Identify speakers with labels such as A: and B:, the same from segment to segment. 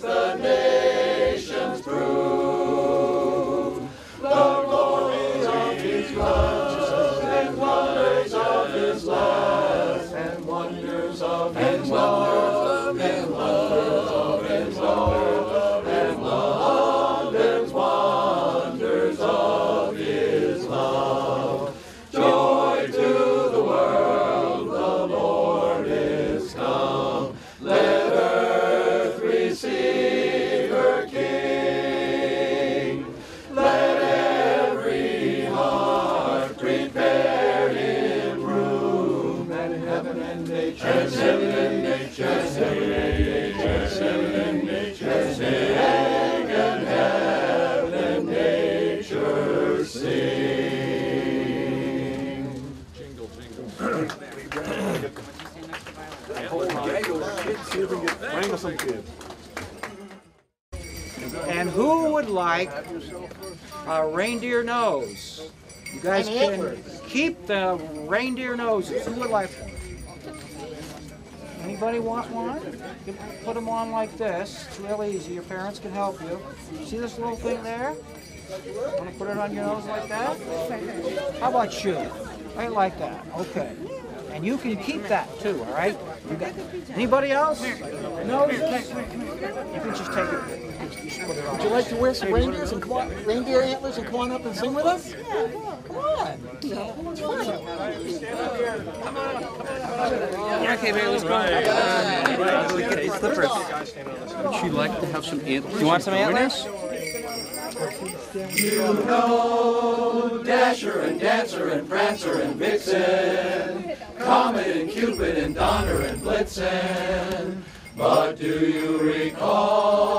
A: the name. And
B: who would like a reindeer nose? You guys can keep the reindeer noses. Who would like one? Anybody want one? You can put them on like this. It's real easy. Your parents can help you. See this little thing there? Want to put it on your nose like that? How about you? I like that. Okay. And you can keep that too, all right? You got anybody else? Noses? You can just take it.
C: Would you like to wear some reindeers and come on, reindeer antlers and come on up and sing with us? Yeah, come on. It's fun.
D: Okay, baby, let's go. Okay, slippers. Would you like to have some antlers?
B: You want some antlers?
A: You know Dasher and Dancer and Prancer and Vixen, Comet and Cupid and Donner and Blitzen. But do you recall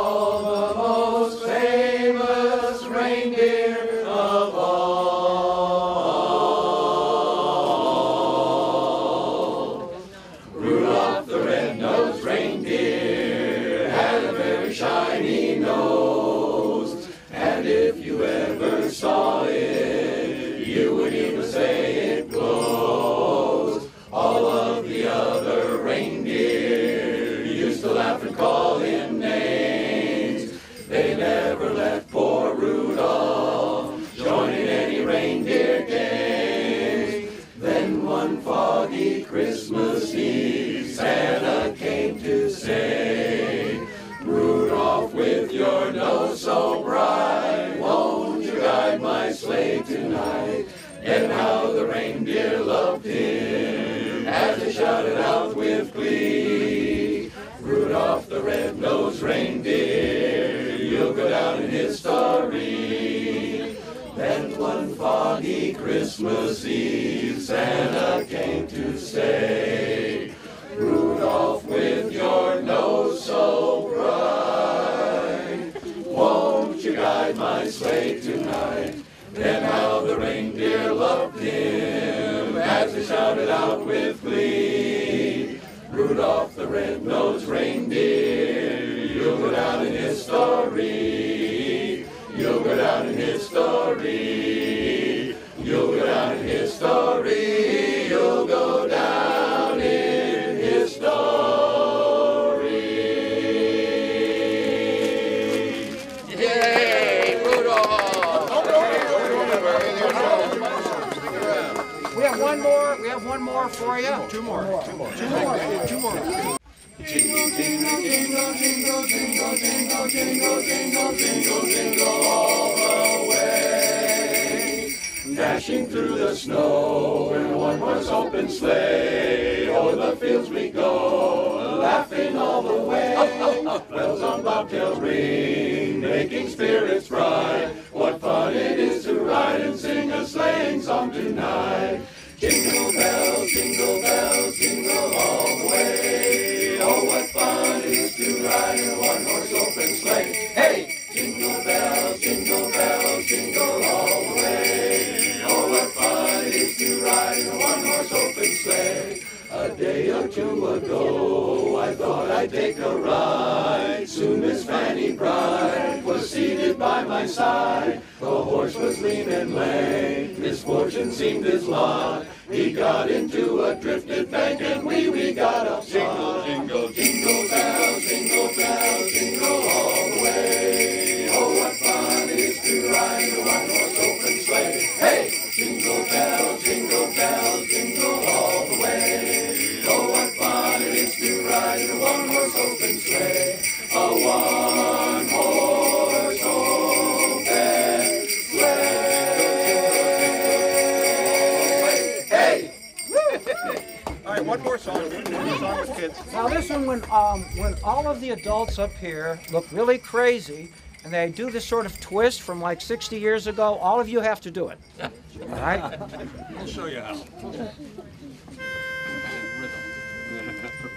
A: so bright, won't you guide my sleigh tonight? And how the reindeer loved him as they shouted out with glee. Rudolph the red-nosed reindeer, you'll go down in history. Then one foggy Christmas Eve, Santa won't guide my sleigh tonight? Then how the reindeer loved him as they shouted out with glee. Rudolph the red-nosed reindeer,
B: have one more for you. Two more.
E: Two more. Two more. Two more.
A: Jingle, jingle, jingle, jingle, jingle, jingle, jingle, jingle, jingle, jingle all the way. Dashing through the snow in one-horse open sleigh. O'er the fields we go, laughing all the way. Bells on bobtails ring, making spirits bright. What fun it is to ride and sing a sleighing song tonight. Jingle bells, jingle bells, jingle all the way. Oh, what fun it is to ride in a one-horse open sleigh. Hey! Jingle bells, jingle bells, jingle all the way. Oh, what fun it is to ride in a one-horse open sleigh. A day or two ago, I thought I'd take a ride. Soon Miss Fanny Bright by my side. The horse was lean and lame, misfortune seemed his lot. He got into a drifted bank and we, we got up. Jingle, jingle, jingle bells, jingle bells, jingle all
E: one more song. One more song with kids.
B: Now this one, when um, when all of the adults up here look really crazy, and they do this sort of twist from like 60 years ago, all of you have to do it. All right?
E: We'll show you how.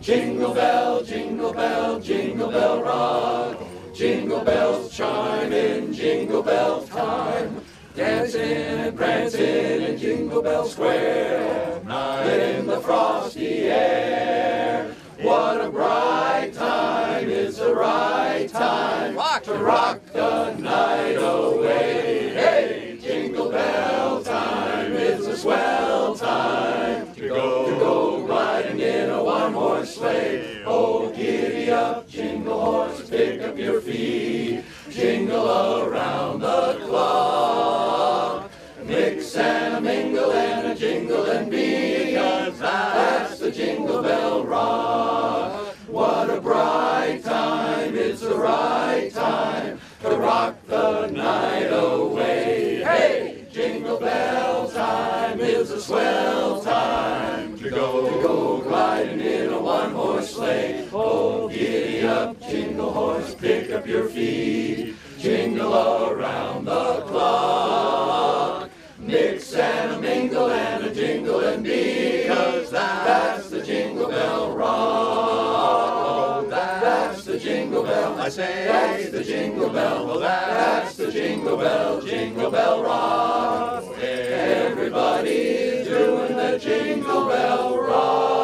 A: Jingle bell, jingle bell, jingle bell rock. Jingle bells chime in jingle bell time. Dancing and prancing in Jingle Bell Square. Night in the frosty air. What a bright time, it's the right time rock. to rock jingle horse, pick up your feet, jingle around the clock. Mix and a mingle and a jingle and be, 'cause that's the jingle bell jingle horse, pick up your feet, jingle around the clock. Mix and a mingle and a jingle and be, 'cause that's the jingle bell rock. Oh, that's the jingle bell. I say, that's the jingle bell. Well, that's the jingle bell, jingle bell rock. Everybody doing the jingle bell rock.